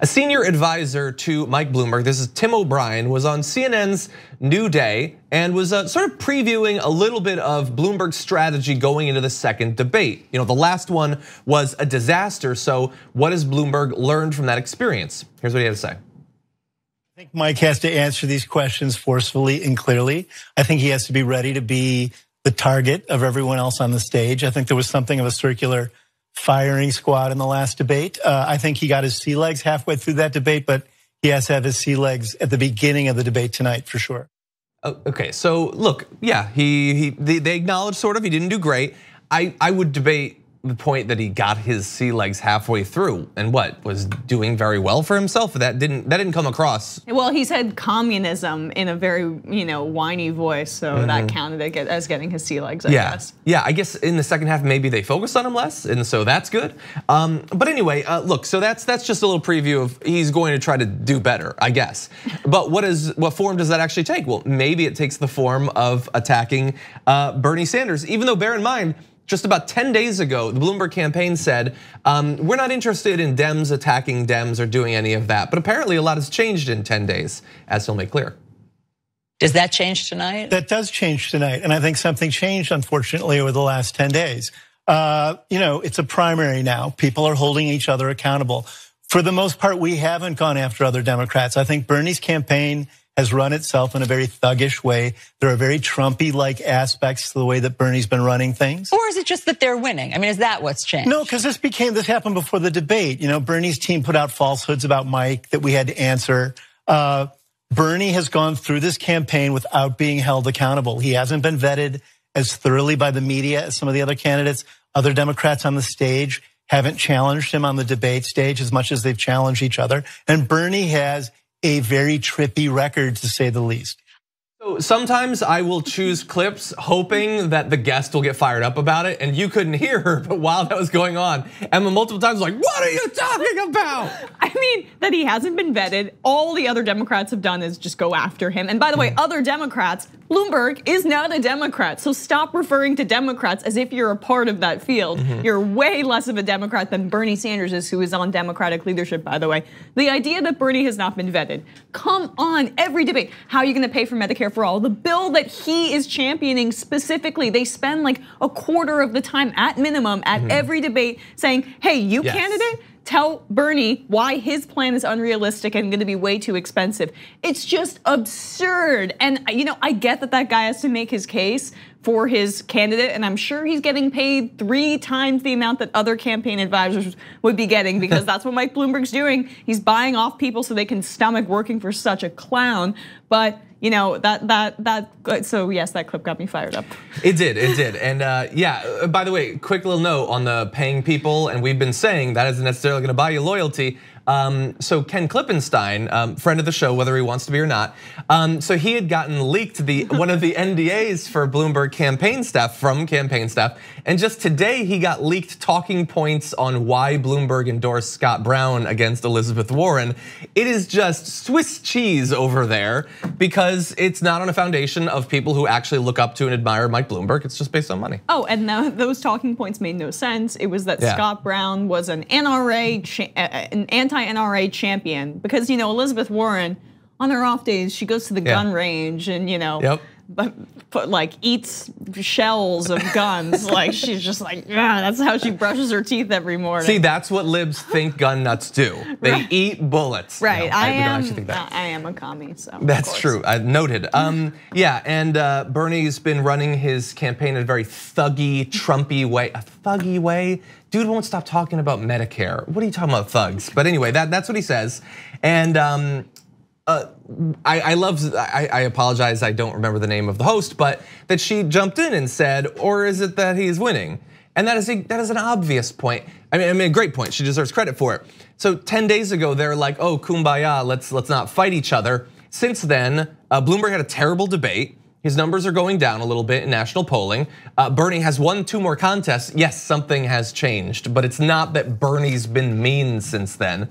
A senior advisor to Mike Bloomberg, this is Tim O'Brien, was on CNN's New Day and was uh, sort of previewing a little bit of Bloomberg's strategy going into the second debate. You know, the last one was a disaster, so what has Bloomberg learned from that experience? Here's what he had to say. I think Mike has to answer these questions forcefully and clearly. I think he has to be ready to be the target of everyone else on the stage. I think there was something of a circular firing squad in the last debate. Uh, I think he got his sea legs halfway through that debate, but he has to have his sea legs at the beginning of the debate tonight for sure. Oh, okay, so look, yeah, he, he they acknowledged sort of he didn't do great. I I would debate the point that he got his sea legs halfway through and what was doing very well for himself. That didn't that didn't come across. Well, he said communism in a very you know whiny voice, so mm -hmm. that counted as getting his sea legs. I yeah, guess. yeah. I guess in the second half maybe they focused on him less, and so that's good. Um, but anyway, uh, look, so that's that's just a little preview of he's going to try to do better, I guess. but what is what form does that actually take? Well, maybe it takes the form of attacking uh, Bernie Sanders, even though bear in mind just about 10 days ago, the Bloomberg campaign said, um, we're not interested in Dems attacking Dems or doing any of that. But apparently a lot has changed in 10 days, as he'll make clear. Does that change tonight? That does change tonight. And I think something changed, unfortunately, over the last 10 days. Uh, you know, it's a primary now. People are holding each other accountable. For the most part, we haven't gone after other Democrats. I think Bernie's campaign has run itself in a very thuggish way. There are very Trumpy like aspects to the way that Bernie's been running things. Or is it just that they're winning? I mean, is that what's changed? No, because this became, this happened before the debate. You know, Bernie's team put out falsehoods about Mike that we had to answer. Uh, Bernie has gone through this campaign without being held accountable. He hasn't been vetted as thoroughly by the media as some of the other candidates. Other Democrats on the stage haven't challenged him on the debate stage as much as they've challenged each other. And Bernie has a very trippy record, to say the least. So sometimes I will choose clips hoping that the guest will get fired up about it, and you couldn't hear her, but while that was going on, Emma multiple times was like, what are you talking about? I mean, that he hasn't been vetted. All the other Democrats have done is just go after him. And by the way, mm. other Democrats, Bloomberg is not a Democrat, so stop referring to Democrats as if you're a part of that field. Mm -hmm. You're way less of a Democrat than Bernie Sanders is, who is on Democratic leadership, by the way. The idea that Bernie has not been vetted, come on, every debate. How are you gonna pay for Medicare? For All, the bill that he is championing specifically, they spend like a quarter of the time at minimum at mm-hmm. every debate saying, hey, you yes. candidate, tell Bernie why his plan is unrealistic and going to be way too expensive. It's just absurd. And uh, you know, I get that that guy has to make his case for his candidate, and I'm sure he's getting paid three times the amount that other campaign advisors would be getting because that's what Mike Bloomberg's doing. He's buying off people so they can stomach working for such a clown. But you know that that that so yes that clip got me fired up. It did it did. And uh, yeah uh, by the way quick little note on the paying people. And we've been saying that isn't necessarily going to buy you loyalty um, so Ken Klippenstein, um, friend of the show, whether he wants to be or not, um, so he had gotten leaked the one of the NDAs for Bloomberg campaign staff from campaign staff, and just today he got leaked talking points on why Bloomberg endorsed Scott Brown against Elizabeth Warren. It is just Swiss cheese over there because it's not on a foundation of people who actually look up to and admire Mike Bloomberg. It's just based on money. Oh, and those talking points made no sense. It was that yeah. Scott Brown was an NRA, an anti anti-NRA champion because you know Elizabeth Warren on her off days she goes to the yeah. gun range and you know yep. Put like eats shells of guns like she's just like yeah that's how she brushes her teeth every morning. See that's what libs think gun nuts do. They right. eat bullets. Right. I, I am I am a commie so That's true. I noted. Um, yeah and uh, Bernie's been running his campaign in a very thuggy Trumpy way a thuggy way dude won't stop talking about Medicare. What are you talking about, thugs? But anyway, that, that's what he says. And um, uh, I, I love, I, I, apologize, I don't remember the name of the host, but that she jumped in and said, or is it that he's winning? And that is, a, that is an obvious point. I mean, I mean, a great point. She deserves credit for it. So 10 days ago, they're like, oh, kumbaya, let's, let's not fight each other. Since then, uh, Bloomberg had a terrible debate. His numbers are going down a little bit in national polling. Uh, Bernie has won two more contests. Yes, something has changed, but it's not that Bernie's been mean since then.